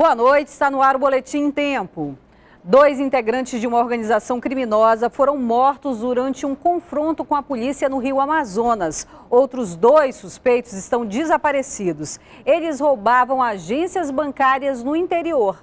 Boa noite, está no ar o Boletim em Tempo. Dois integrantes de uma organização criminosa foram mortos durante um confronto com a polícia no Rio Amazonas. Outros dois suspeitos estão desaparecidos. Eles roubavam agências bancárias no interior.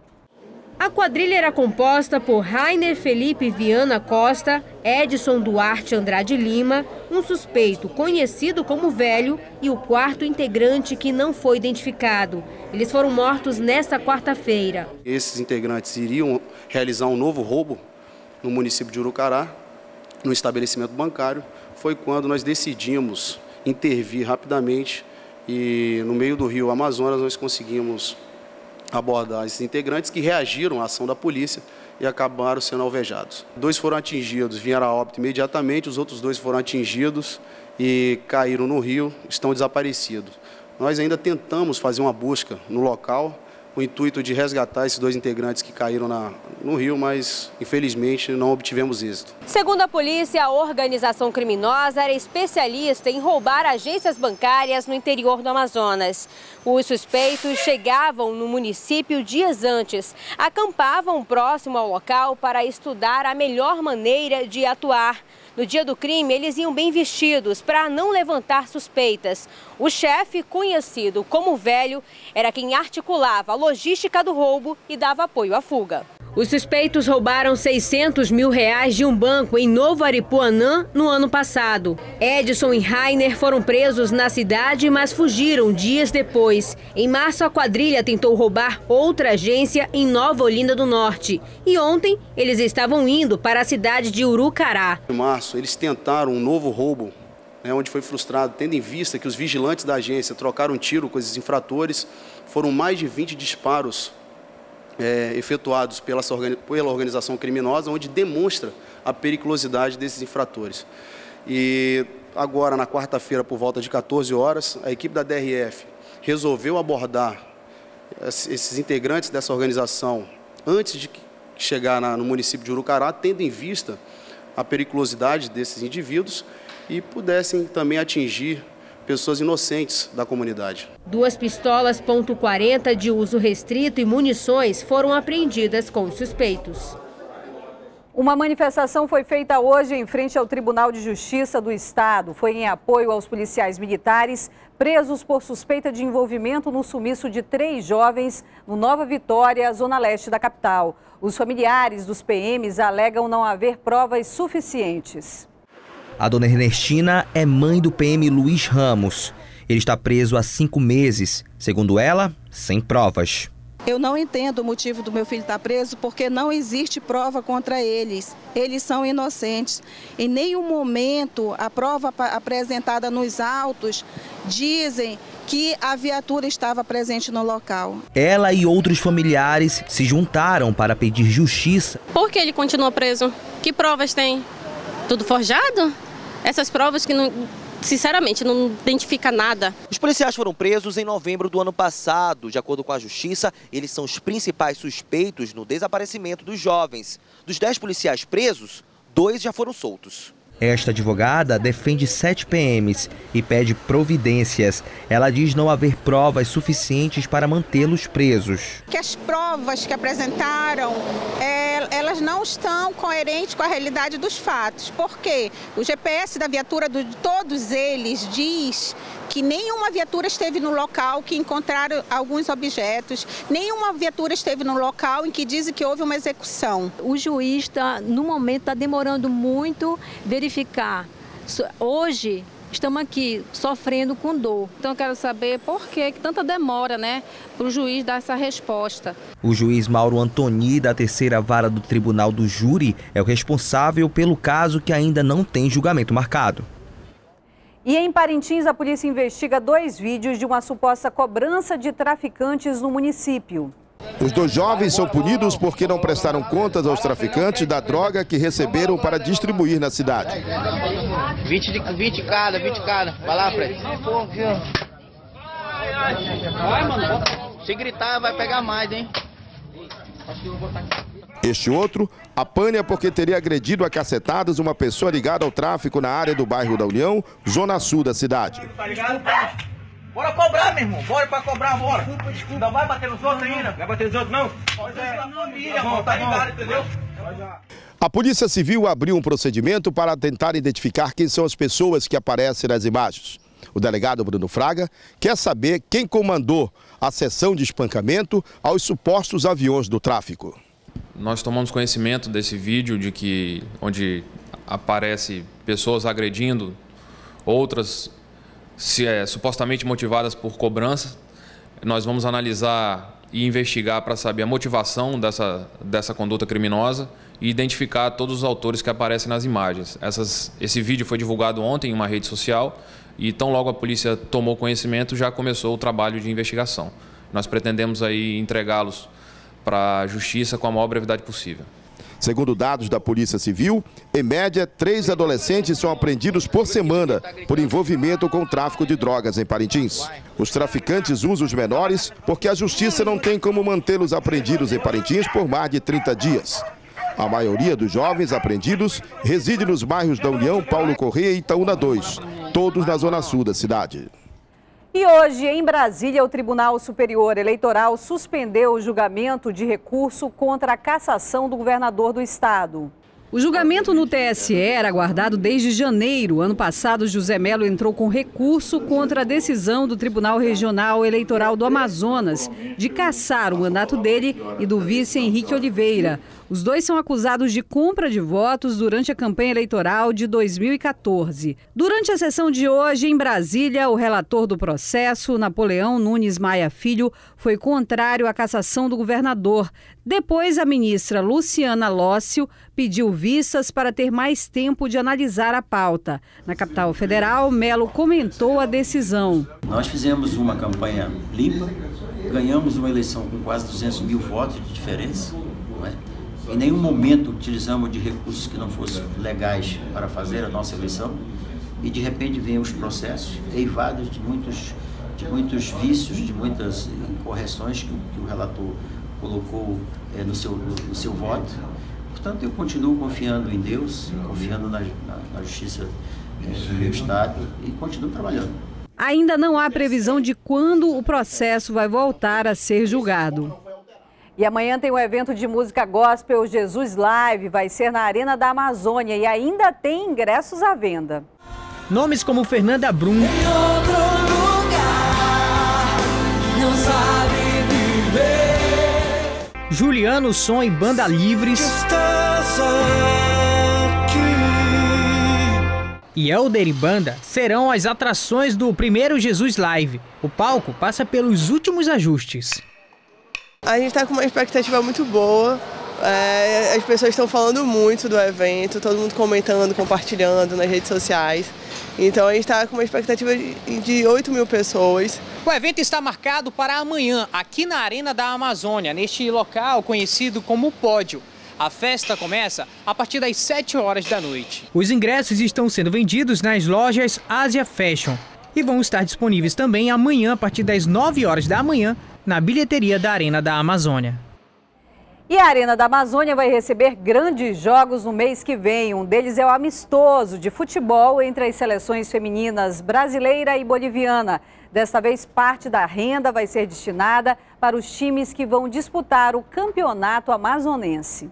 A quadrilha era composta por Rainer Felipe Viana Costa, Edson Duarte Andrade Lima, um suspeito conhecido como Velho e o quarto integrante que não foi identificado. Eles foram mortos nesta quarta-feira. Esses integrantes iriam realizar um novo roubo no município de Urucará, no estabelecimento bancário. Foi quando nós decidimos intervir rapidamente e no meio do rio Amazonas nós conseguimos abordar esses integrantes que reagiram à ação da polícia e acabaram sendo alvejados. Dois foram atingidos, vieram a óbito imediatamente, os outros dois foram atingidos e caíram no rio, estão desaparecidos. Nós ainda tentamos fazer uma busca no local, o intuito de resgatar esses dois integrantes que caíram na, no rio, mas infelizmente não obtivemos êxito. Segundo a polícia, a organização criminosa era especialista em roubar agências bancárias no interior do Amazonas. Os suspeitos chegavam no município dias antes, acampavam próximo ao local para estudar a melhor maneira de atuar. No dia do crime, eles iam bem vestidos para não levantar suspeitas. O chefe, conhecido como Velho, era quem articulava a logística do roubo e dava apoio à fuga. Os suspeitos roubaram 600 mil reais de um banco em Novo Aripuanã no ano passado. Edson e Rainer foram presos na cidade, mas fugiram dias depois. Em março, a quadrilha tentou roubar outra agência em Nova Olinda do Norte. E ontem, eles estavam indo para a cidade de Urucará. Em março, eles tentaram um novo roubo, né, onde foi frustrado, tendo em vista que os vigilantes da agência trocaram tiro com esses infratores. Foram mais de 20 disparos é, efetuados pela, pela organização criminosa, onde demonstra a periculosidade desses infratores. E agora, na quarta-feira, por volta de 14 horas, a equipe da DRF resolveu abordar esses integrantes dessa organização antes de chegar na, no município de Urucará, tendo em vista a periculosidade desses indivíduos e pudessem também atingir pessoas inocentes da comunidade. Duas pistolas .40 de uso restrito e munições foram apreendidas com os suspeitos. Uma manifestação foi feita hoje em frente ao Tribunal de Justiça do Estado. Foi em apoio aos policiais militares presos por suspeita de envolvimento no sumiço de três jovens no Nova Vitória, zona leste da capital. Os familiares dos PMs alegam não haver provas suficientes. A dona Ernestina é mãe do PM Luiz Ramos. Ele está preso há cinco meses, segundo ela, sem provas. Eu não entendo o motivo do meu filho estar preso porque não existe prova contra eles. Eles são inocentes. Em nenhum momento a prova apresentada nos autos dizem que a viatura estava presente no local. Ela e outros familiares se juntaram para pedir justiça. Por que ele continua preso? Que provas tem? Tudo forjado? Essas provas que não, sinceramente, não identifica nada. Os policiais foram presos em novembro do ano passado. De acordo com a justiça, eles são os principais suspeitos no desaparecimento dos jovens. Dos dez policiais presos, dois já foram soltos. Esta advogada defende sete PMs e pede providências. Ela diz não haver provas suficientes para mantê-los presos. Que as provas que apresentaram, é, elas não estão coerentes com a realidade dos fatos. Por quê? O GPS da viatura de todos eles diz que nenhuma viatura esteve no local que encontraram alguns objetos, nenhuma viatura esteve no local em que dizem que houve uma execução. O juiz, está, no momento, está demorando muito verificar. Hoje, estamos aqui sofrendo com dor. Então, quero saber por que, que tanta demora, né, para o juiz dar essa resposta. O juiz Mauro Antoni, da terceira vara do Tribunal do Júri, é o responsável pelo caso que ainda não tem julgamento marcado. E em Parintins, a polícia investiga dois vídeos de uma suposta cobrança de traficantes no município. Os dois jovens são punidos porque não prestaram contas aos traficantes da droga que receberam para distribuir na cidade. 20 de 20 cada, 20 cada. Vai lá, Fred. Vai, mano. Se gritar, vai pegar mais, hein? Este outro apanha porque teria agredido a cacetadas uma pessoa ligada ao tráfico na área do bairro da União, zona sul da cidade. Bora cobrar, meu irmão. Bora pra cobrar, bora. Desculpa, desculpa. Ainda vai bater nos outros ainda? Vai bater nos outros, não? Pois é. família, tá irmão. Tá ligado, entendeu? A Polícia Civil abriu um procedimento para tentar identificar quem são as pessoas que aparecem nas imagens. O delegado Bruno Fraga quer saber quem comandou a sessão de espancamento aos supostos aviões do tráfico. Nós tomamos conhecimento desse vídeo de que onde aparece pessoas agredindo outras se é supostamente motivadas por cobrança. Nós vamos analisar e investigar para saber a motivação dessa, dessa conduta criminosa e identificar todos os autores que aparecem nas imagens. Essas, esse vídeo foi divulgado ontem em uma rede social e tão logo a polícia tomou conhecimento já começou o trabalho de investigação. Nós pretendemos aí entregá-los para a justiça com a maior brevidade possível. Segundo dados da Polícia Civil, em média, três adolescentes são apreendidos por semana por envolvimento com o tráfico de drogas em Parintins. Os traficantes usam os menores porque a justiça não tem como mantê-los apreendidos em Parintins por mais de 30 dias. A maioria dos jovens apreendidos reside nos bairros da União, Paulo Correia e Itaúna 2, todos na zona sul da cidade. E hoje, em Brasília, o Tribunal Superior Eleitoral suspendeu o julgamento de recurso contra a cassação do governador do estado. O julgamento no TSE era aguardado desde janeiro. Ano passado, José Melo entrou com recurso contra a decisão do Tribunal Regional Eleitoral do Amazonas de cassar o mandato dele e do vice Henrique Oliveira. Os dois são acusados de compra de votos durante a campanha eleitoral de 2014. Durante a sessão de hoje, em Brasília, o relator do processo, Napoleão Nunes Maia Filho, foi contrário à cassação do governador. Depois, a ministra Luciana Lócio pediu vistas para ter mais tempo de analisar a pauta. Na capital federal, Melo comentou a decisão. Nós fizemos uma campanha limpa, ganhamos uma eleição com quase 200 mil votos de diferença. Em nenhum momento utilizamos de recursos que não fossem legais para fazer a nossa eleição e de repente vêm os processos eivados de muitos, de muitos vícios, de muitas incorreções que, que o relator colocou é, no, seu, no, seu voto. Portanto, eu continuo confiando em Deus, confiando na, na, na justiça é, do meu Estado e continuo trabalhando. Ainda não há previsão de quando o processo vai voltar a ser julgado. E amanhã tem o um evento de música gospel Jesus Live, vai ser na Arena da Amazônia e ainda tem ingressos à venda. Nomes como Fernanda Brum, Juliano Som e Banda Livres e Elder e Banda serão as atrações do primeiro Jesus Live. O palco passa pelos últimos ajustes. A gente está com uma expectativa muito boa. É, as pessoas estão falando muito do evento, todo mundo comentando, compartilhando nas redes sociais. Então a gente está com uma expectativa de 8 mil pessoas. O evento está marcado para amanhã, aqui na Arena da Amazônia, neste local conhecido como Pódio. A festa começa a partir das 7 horas da noite. Os ingressos estão sendo vendidos nas lojas Asia Fashion e vão estar disponíveis também amanhã a partir das 9 horas da manhã na bilheteria da Arena da Amazônia. E a Arena da Amazônia vai receber grandes jogos no mês que vem. Um deles é o amistoso de futebol entre as seleções femininas brasileira e boliviana. Desta vez, parte da renda vai ser destinada para os times que vão disputar o campeonato amazonense.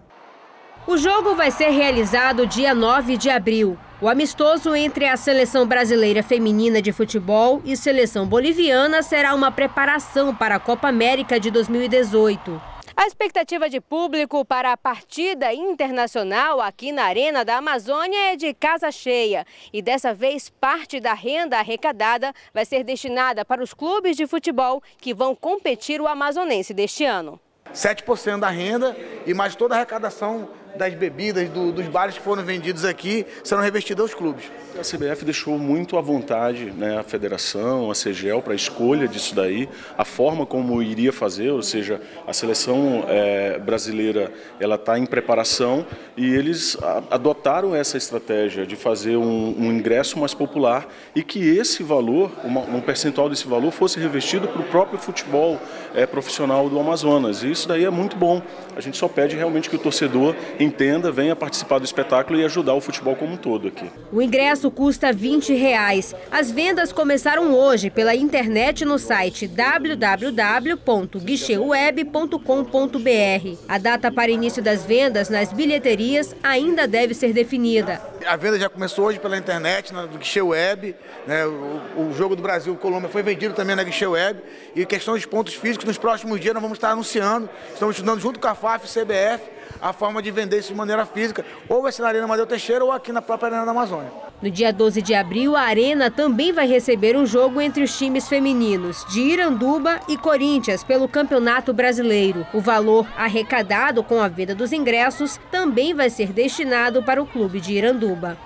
O jogo vai ser realizado dia 9 de abril. O amistoso entre a seleção brasileira feminina de futebol e seleção boliviana será uma preparação para a Copa América de 2018. A expectativa de público para a partida internacional aqui na Arena da Amazônia é de casa cheia. E dessa vez, parte da renda arrecadada vai ser destinada para os clubes de futebol que vão competir o amazonense deste ano. 7% da renda e mais toda a arrecadação das bebidas, do, dos bares que foram vendidos aqui, serão revestidos aos clubes. A CBF deixou muito à vontade né, a federação, a CGL, para a escolha disso daí, a forma como iria fazer, ou seja, a seleção é, brasileira ela está em preparação e eles adotaram essa estratégia de fazer um, um ingresso mais popular e que esse valor, uma, um percentual desse valor, fosse revestido para o próprio futebol é, profissional do Amazonas. E isso daí é muito bom. A gente só pede realmente que o torcedor entenda, venha participar do espetáculo e ajudar o futebol como um todo aqui. O ingresso custa 20 reais. As vendas começaram hoje pela internet no site www.guicheuweb.com.br. A data para início das vendas nas bilheterias ainda deve ser definida. A venda já começou hoje pela internet, do Guichê Web. Né? O, o, jogo do Brasil Colômbia foi vendido também na Guichê Web. E questão dos pontos físicos, nos próximos dias nós vamos estar anunciando. Estamos estudando junto com a FAF e CBF a forma de vender isso de maneira física, ou vai ser na Arena Madeu Teixeira ou aqui na própria Arena da Amazônia. No dia 12 de abril, a Arena também vai receber um jogo entre os times femininos de Iranduba e Corinthians pelo Campeonato Brasileiro. O valor arrecadado com a venda dos ingressos também vai ser destinado para o clube de Iranduba.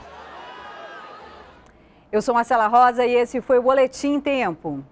Eu sou Marcela Rosa e esse foi o Boletim Tempo.